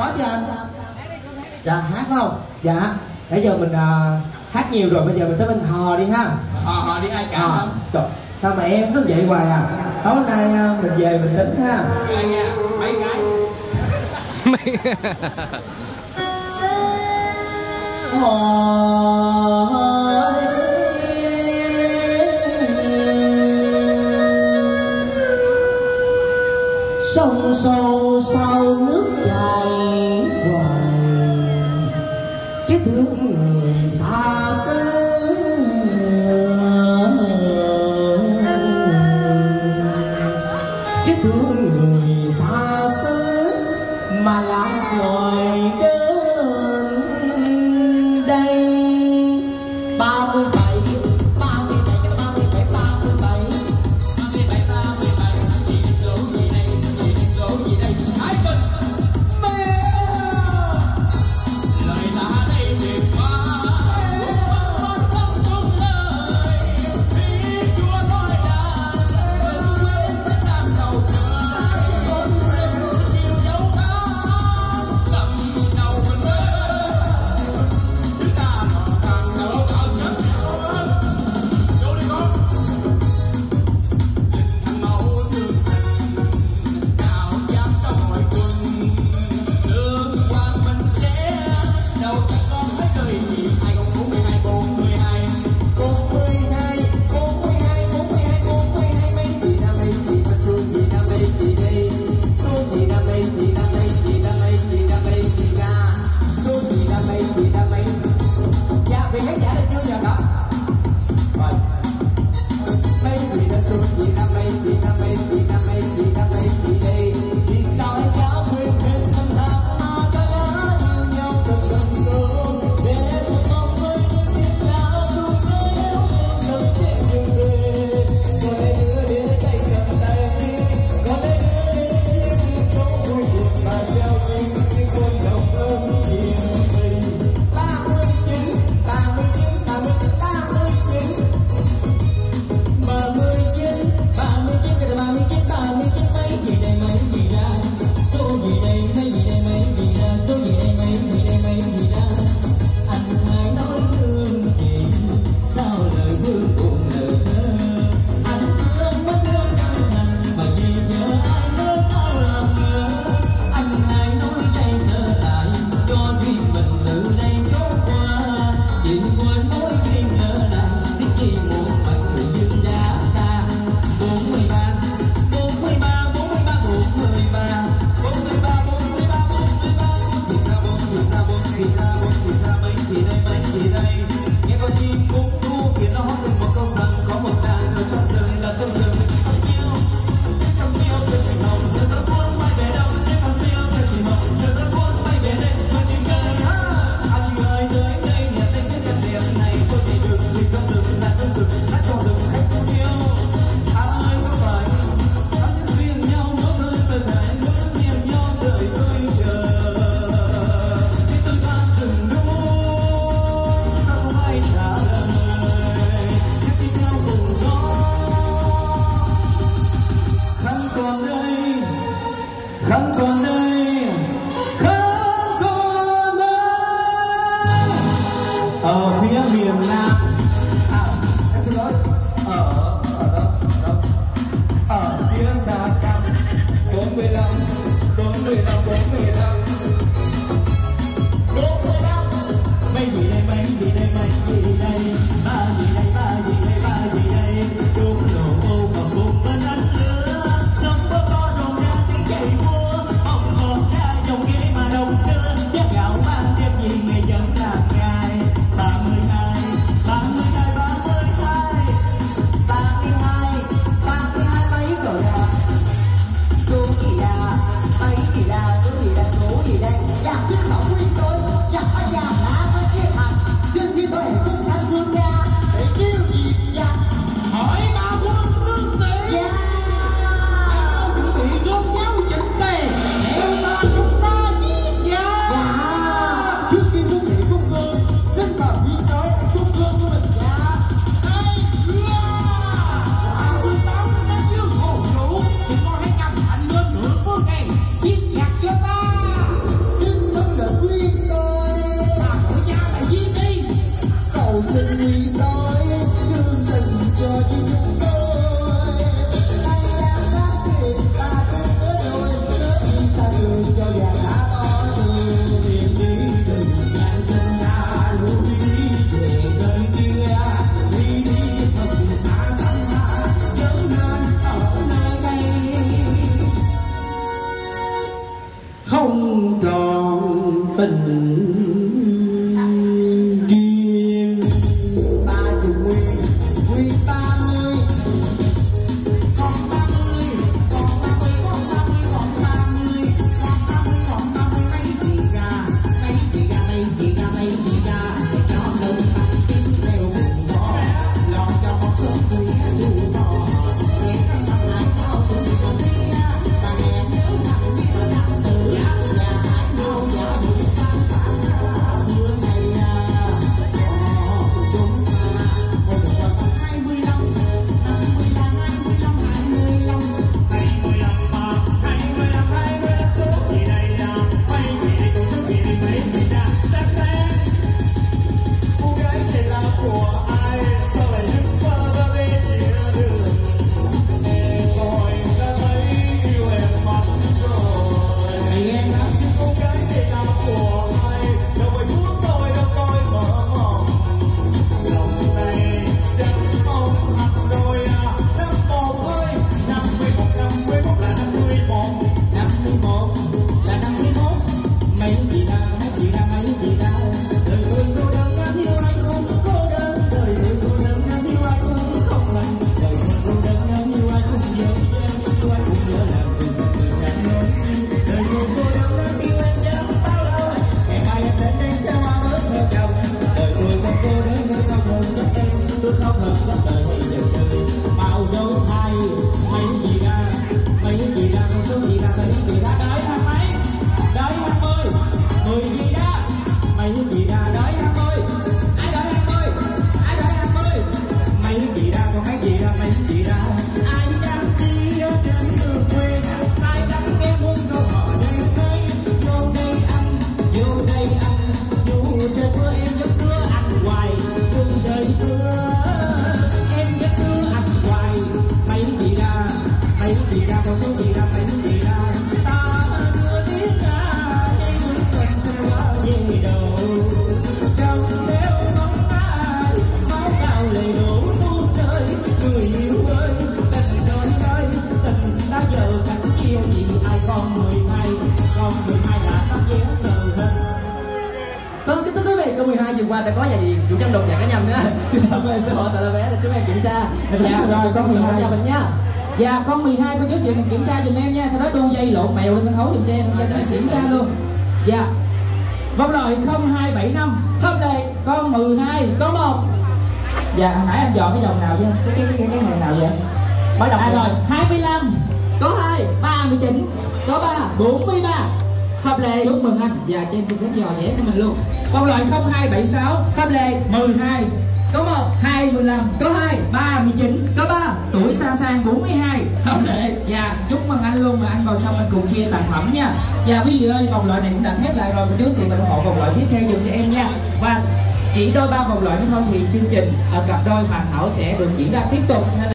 có chứ anh? Dạ hát không? Dạ. Nãy giờ mình à, hát nhiều rồi bây giờ mình tới bên hò đi ha. Hò hò đi ai cả à, trời, sao mà em cứ vậy hoài à? Tối nay à, mình về mình tính ha. Mấy cái hò sông sâu xa câu 12 vừa qua đã có vài chủ nhân đột nhạc cá nhân nữa. Chúng ta mời sự hội tại là vé để chúng em kiểm tra. Dạ, rồi, sự 12. nhà mình nha. Dạ con 12 cô chú chị mình kiểm tra giùm em nha Sau đó đu dây lộn mèo lên sân khấu giùm cho em Cho em kiểm tra luôn Dạ Vòng loại 0275 Hợp lệ, Con 12 có một. Dạ hồi nãy anh chọn cái dòng nào chứ Cái cái cái, cái hàng nào vậy Mới đọc À rồi. rồi 25 Có hai, 39 có ba. 43 Hợp lệ, Chúc mừng anh. Dạ cho em chụp đến giò dễ của mình luôn. Vòng loại 0276 hợp lệ, 12 có một, 25 có hai, 39 có ba. Tuổi sang sang 42 Hợp lệ. Dạ, chúc mừng anh luôn mà anh vào trong anh cùng chia sản phẩm nha. Dạ quý vị ơi, vòng loại này cũng đã khép lại rồi, mà trước chị mình ủng hộ vòng loại tiếp theo dùm cho em nha. Và chỉ đôi ba vòng loại nữa thôi thì chương trình ở cặp đôi hoàn hảo sẽ được diễn ra tiếp tục.